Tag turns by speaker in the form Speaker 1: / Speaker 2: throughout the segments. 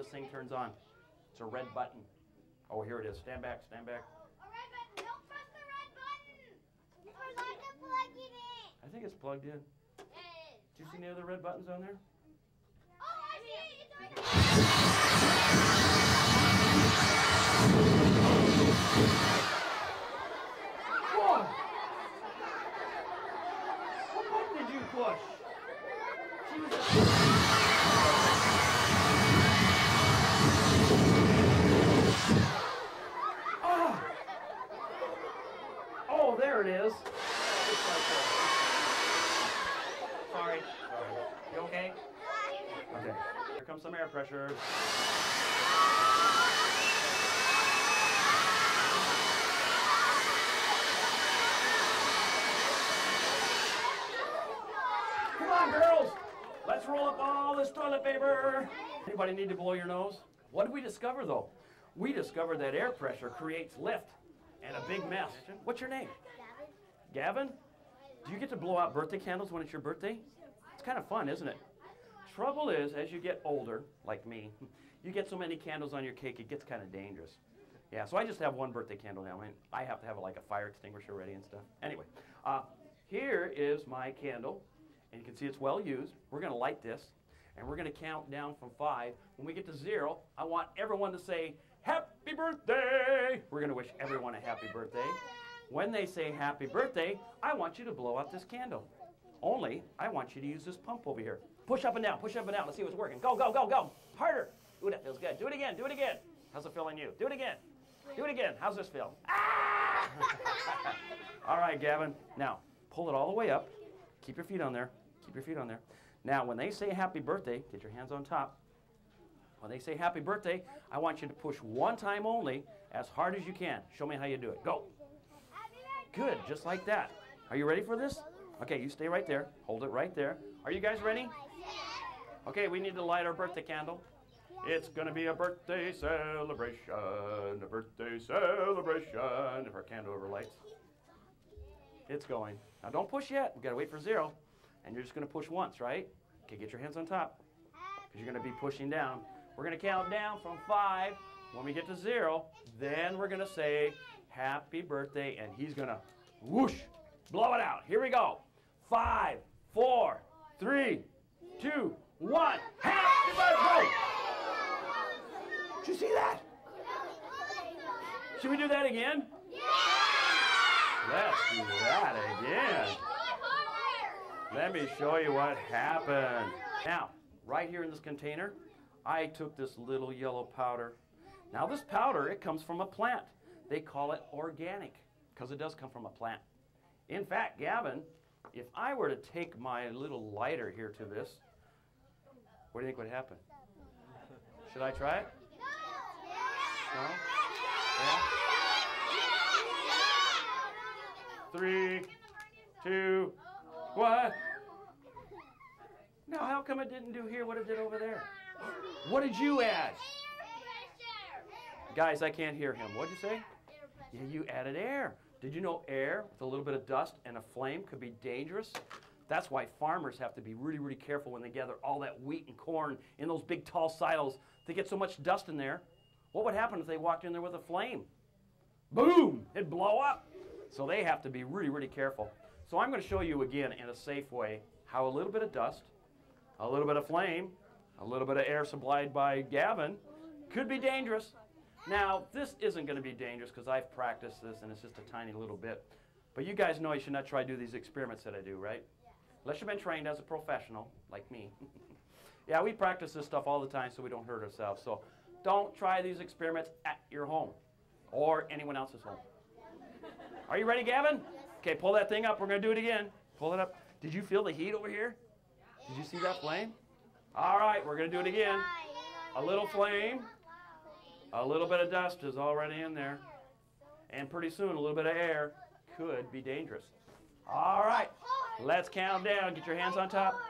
Speaker 1: this thing turns on. It's a red button. Oh, here it is. Stand back, stand back.
Speaker 2: A red button. Don't press the red button. You forgot to plug it in.
Speaker 1: I think it's plugged in.
Speaker 2: It.
Speaker 1: Do you see any other red buttons on there?
Speaker 2: Oh, I see it. It's right
Speaker 1: Whoa! What button did you push? She was just... Oh! Oh, there it is. It's right there. Sorry. Sorry. You okay? Okay. Here comes some air pressure. Come on, girls. Let's roll up all this toilet paper. Anybody need to blow your nose? What did we discover, though? We discovered that air pressure creates lift and a big mess. What's your name? Gavin? Gavin? Do you get to blow out birthday candles when it's your birthday? It's kind of fun, isn't it? Trouble is, as you get older, like me, you get so many candles on your cake, it gets kind of dangerous. Yeah, so I just have one birthday candle now. I, mean, I have to have like a fire extinguisher ready and stuff. Anyway, uh, here is my candle, and you can see it's well used. We're going to light this, and we're going to count down from five. When we get to zero, I want everyone to say, Happy birthday! We're going to wish everyone a happy birthday. When they say happy birthday, I want you to blow out this candle. Only, I want you to use this pump over here. Push up and down, push up and down. Let's see what's working. Go, go, go, go. Harder. Ooh, that feels good. Do it again, do it again. How's it feeling you? Do it again. Do it again. How's this feel? Ah! all right, Gavin. Now, pull it all the way up. Keep your feet on there. Keep your feet on there. Now, when they say happy birthday, get your hands on top. When they say happy birthday, I want you to push one time only as hard as you can. Show me how you do it. Go. Good, just like that. Are you ready for this? Okay, you stay right there. Hold it right there. Are you guys ready? Okay, we need to light our birthday candle. It's gonna be a birthday celebration, a birthday celebration. If our candle overlights, it's going. Now don't push yet. We gotta wait for zero, and you're just gonna push once, right? Okay, get your hands on top, because you're gonna be pushing down. We're gonna count down from five. When we get to zero, then we're gonna say happy birthday, and he's gonna whoosh, blow it out. Here we go. Five, four, three, two, one. Happy birthday! Did you see that? Should we do that again? Let's do that again. Let me show you what happened. Now, right here in this container, I took this little yellow powder. Now, this powder, it comes from a plant. They call it organic because it does come from a plant. In fact, Gavin, if I were to take my little lighter here to this, what do you think would happen? Should I try it? No? Yeah? Three, two, what? Now, how come it didn't do here what it did over there? What did you add? Guys, I can't hear him. What'd you say? Yeah, you added air. Did you know air with a little bit of dust and a flame could be dangerous? That's why farmers have to be really, really careful when they gather all that wheat and corn in those big tall silos. They get so much dust in there. What would happen if they walked in there with a flame? Boom! It'd blow up. So they have to be really, really careful. So I'm going to show you again in a safe way how a little bit of dust, a little bit of flame, a little bit of air supplied by Gavin could be dangerous. Now, this isn't going to be dangerous because I've practiced this and it's just a tiny little bit. But you guys know you should not try to do these experiments that I do, right? Unless you've been trained as a professional, like me. yeah, we practice this stuff all the time so we don't hurt ourselves. So don't try these experiments at your home or anyone else's home. Are you ready, Gavin? Okay, pull that thing up. We're going to do it again. Pull it up. Did you feel the heat over here? Did you see that flame? All right, we're going to do it again. A little flame. A little bit of dust is already in there. And pretty soon, a little bit of air could be dangerous. All right, oh, let's count down. Get your hands on top.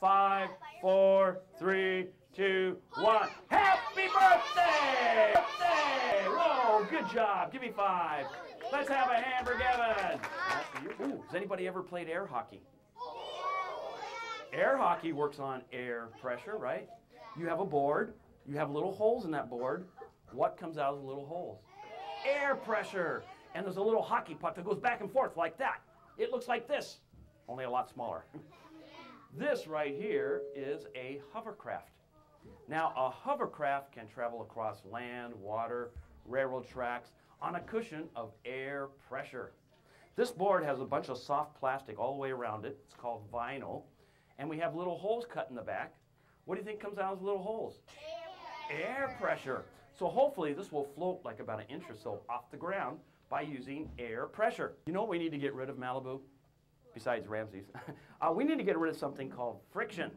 Speaker 1: Five, four, three, two, one. Happy birthday! Birthday! Whoa, good job. Give me five. Let's have a hand for Gavin. That's for you. Ooh, has anybody ever played air hockey? Air hockey works on air pressure, right? You have a board, You have little holes in that board. What comes out of the little holes? Air pressure. And there's a little hockey puck that goes back and forth like that. It looks like this, only a lot smaller. this right here is a hovercraft. Now, a hovercraft can travel across land, water, railroad tracks on a cushion of air pressure. This board has a bunch of soft plastic all the way around it. It's called vinyl. And we have little holes cut in the back. What do you think comes out of those little holes? Air air pressure. So hopefully this will float like about an inch or so off the ground by using air pressure. You know what we need to get rid of Malibu? Besides Ramses. uh, we need to get rid of something called friction.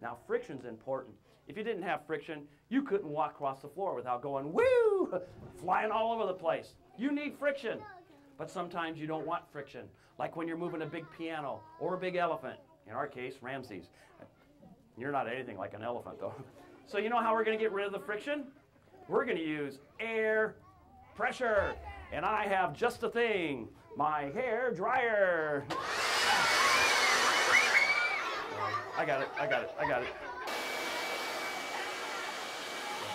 Speaker 1: Now friction's important. If you didn't have friction, you couldn't walk across the floor without going woo, flying all over the place. You need friction. But sometimes you don't want friction, like when you're moving a big piano or a big elephant. In our case, Ramses. You're not anything like an elephant, though. So you know how we're going to get rid of the friction? We're going to use air pressure. And I have just the thing, my hair dryer. I got it, I got it, I got it.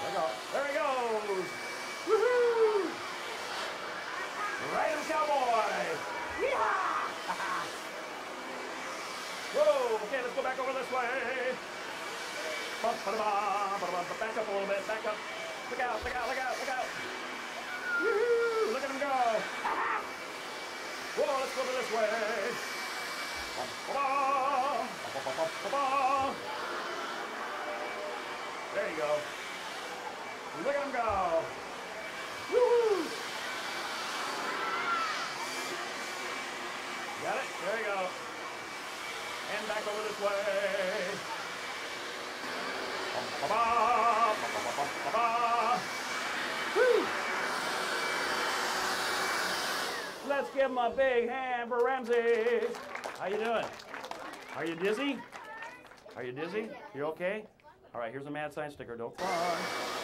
Speaker 1: There go. There he goes. Woohoo! Him, cowboy. Yeehaw! Whoa, okay, let's go back over this way. Back up a little bit, back up. Look out, look out, look out, look out. Woo-hoo, look at him go. Whoa, let's go over this way. Ba-da, ba-ba-ba-ba-ba. There you go. Look at him go. Woo-hoo. Got it? There you go. And back over this way. Ba-ba, ba-ba-ba-ba-ba. Woo! Let's give him a big hand for Ramsey. How you doing? Are you dizzy? Are you dizzy? You okay? All right, here's a mad science sticker. Don't cry.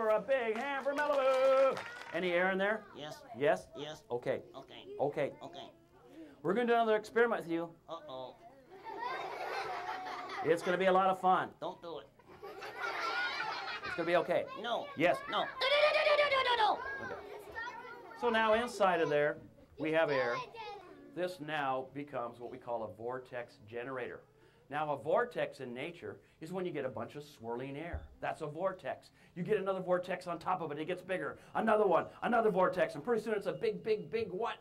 Speaker 1: Let's her a big hand for Malibu. Any air in there?
Speaker 3: Yes.
Speaker 1: Yes?
Speaker 3: Yes.
Speaker 1: Okay.
Speaker 3: Okay.
Speaker 1: Okay.
Speaker 3: Okay.
Speaker 1: We're going to do another experiment with you.
Speaker 3: Uh oh.
Speaker 1: It's going to be a lot of fun.
Speaker 3: Don't do it.
Speaker 1: It's going to be okay.
Speaker 3: No.
Speaker 1: Yes.
Speaker 3: No. No, no, no, no, no, no, no.
Speaker 1: Okay. So now inside of there, we have air. This now becomes what we call a vortex generator. Now, a vortex in nature is when you get a bunch of swirling air. That's a vortex. You get another vortex on top of it, it gets bigger. Another one, another vortex, and pretty soon it's a big, big, big what?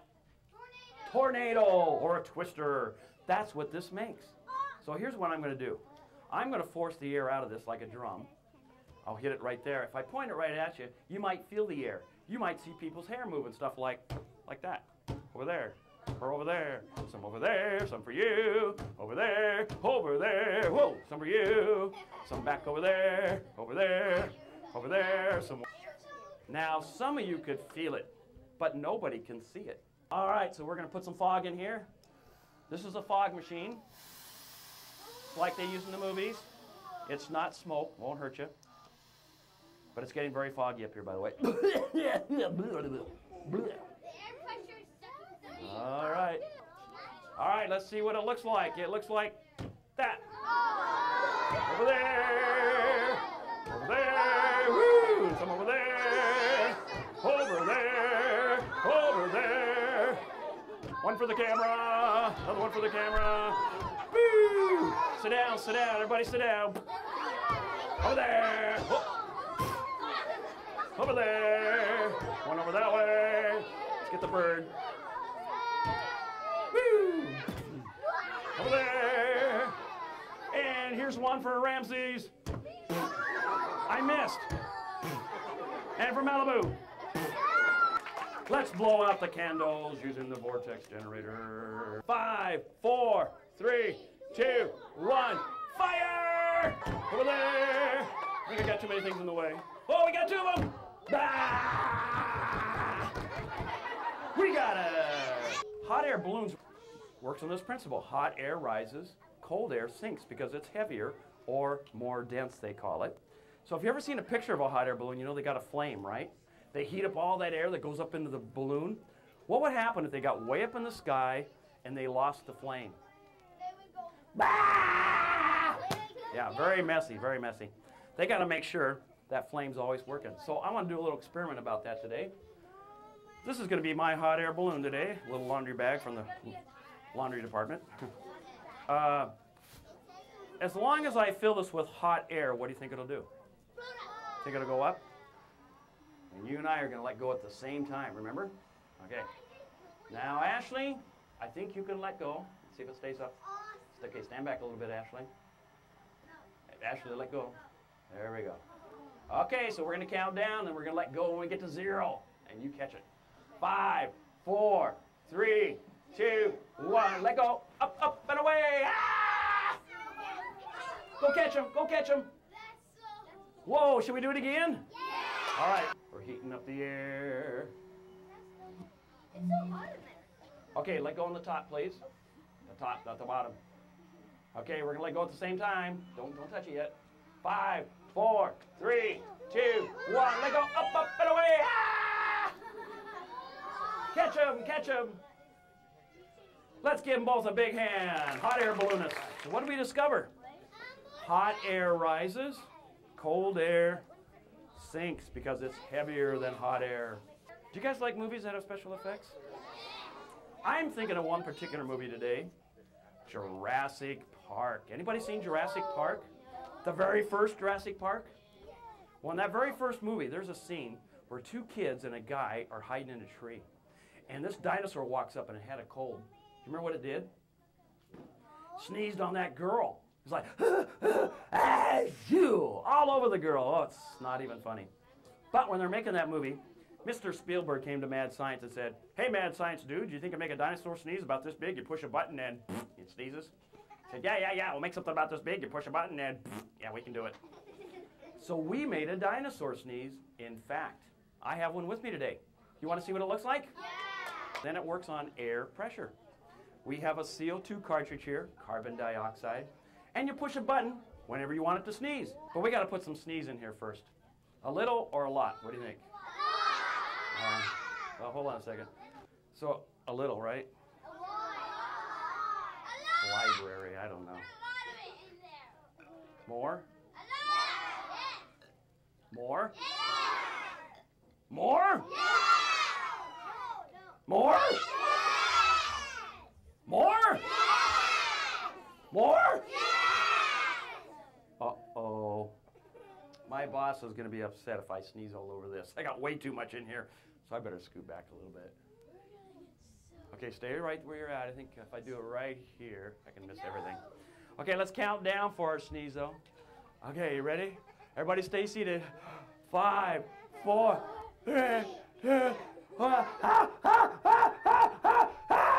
Speaker 1: Tornado or a twister. That's what this makes. So here's what I'm going to do I'm going to force the air out of this like a drum. I'll hit it right there. If I point it right at you, you might feel the air. You might see people's hair move and stuff like, like that. Over there, or over there. Some over there, some for you. Over there, over there. Whoa, some for you. Some back over there, over there, over there. Some. Now, some of you could feel it, but nobody can see it. All right, so we're going to put some fog in here. This is a fog machine, like they use in the movies. It's not smoke, won't hurt you. But it's getting very foggy up here, by the way. All right. All right, let's see what it looks like. It looks like that. Over there. Over there. Woo! Some over there. Over there. Over there. One for the camera. Another one for the camera. Woo! Sit down, sit down. Everybody sit down. Over there. Over there. One over that way. Let's get the bird. Here's one for Ramses. I missed. And for Malibu. Let's blow out the candles using the vortex generator. Five, four, three, two, one, fire! Over there! I think I got too many things in the way. Oh, we got two of them! Ah! We got it! Hot air balloons works on this principle. Hot air rises, cold air sinks because it's heavier or more dense, they call it. So if you've ever seen a picture of a hot air balloon, you know they got a flame, right? They heat up all that air that goes up into the balloon. What would happen if they got way up in the sky and they lost the flame? Ah! Yeah, very messy, very messy. They got to make sure that flame's always working. So I want to do a little experiment about that today. This is going to be my hot air balloon today. A little laundry bag from the laundry department. Uh, as long as I fill this with hot air, what do you think it'll do? Think it'll go up? And you and I are going to let go at the same time, remember? Okay. Now, Ashley, I think you can let go. Let's see if it stays up. Okay, stand back a little bit, Ashley. Ashley, let go. There we go. Okay, so we're going to count down and we're going to let go when we get to zero. And you catch it. Five, four, three, two, one. Let go. Up, up, and away. Ah! Go catch him. Go catch him. Whoa, should we do it again? All right. We're heating up the air. Okay, let go on the top, please. The top, not the bottom. Okay, we're gonna let go at the same time. Don't don't touch it yet. Five, four, three, two, one. Let go. Up, up, and away. Ah! Catch him, catch him. Let's give them both a big hand. Hot air balloonists. So what did we discover? Hot air rises, cold air sinks because it's heavier than hot air. Do you guys like movies that have special effects? I'm thinking of one particular movie today, Jurassic Park. Anybody seen Jurassic Park? The very first Jurassic Park? Well, in that very first movie, there's a scene where two kids and a guy are hiding in a tree. And this dinosaur walks up and it had a cold. Do you remember what it did? Sneezed on that girl. It's like, you, all over the girl. Oh, it's not even funny. But when they're making that movie, Mr. Spielberg came to Mad Science and said, Hey, Mad Science dude, do you think I make a dinosaur sneeze about this big? You push a button and it sneezes. I said, Yeah, yeah, yeah, we'll make something about this big. You push a button and yeah, we can do it. So we made a dinosaur sneeze. In fact, I have one with me today. You want to see what it looks like? Yeah. Then it works on air pressure. We have a CO2 cartridge here, carbon dioxide, and you push a button whenever you want it to sneeze. But we got to put some sneeze in here first. A little or a lot? What do you think? Um, well, hold on a second. So, a little, right? Library, I don't know. More? More? More? More? More? More? Uh-oh. My boss is going to be upset if I sneeze all over this. I got way too much in here, so I better scoot back a little bit. Okay, stay right where you're at. I think if I do it right here, I can miss everything. Okay, let's count down for our sneeze, though. Okay, you ready? Everybody stay seated. Five, four, three, two, one. Ah, ah, ah, ah, ah, ah.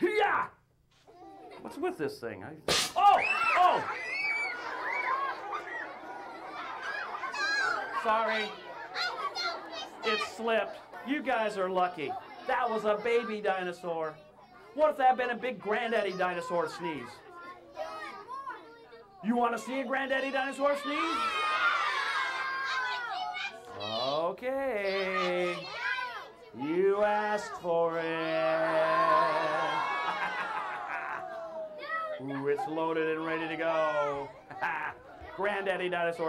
Speaker 1: Yeah! What's with this thing? I... Oh! Oh! Sorry. It slipped. You guys are lucky. That was a baby dinosaur. What if that had been a big granddaddy dinosaur sneeze? You want to see a granddaddy dinosaur sneeze? Okay. You asked for it. Ooh, it's loaded and ready to go. Granddaddy dinosaur